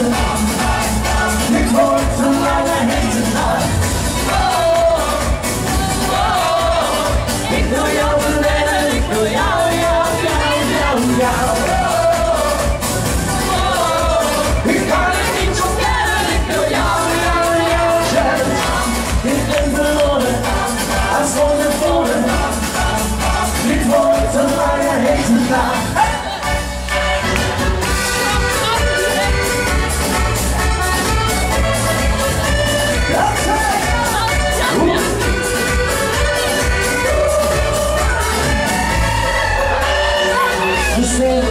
long time.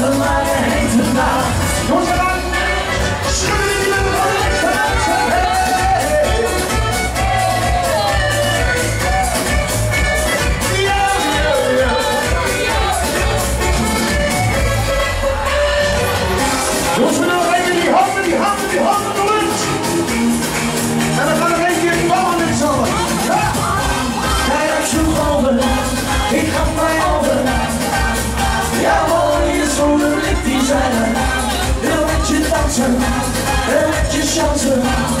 to lot of hate Electric shelter around.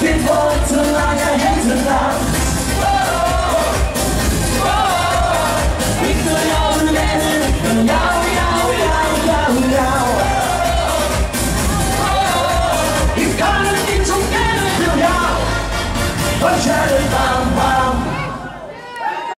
People to like a hands around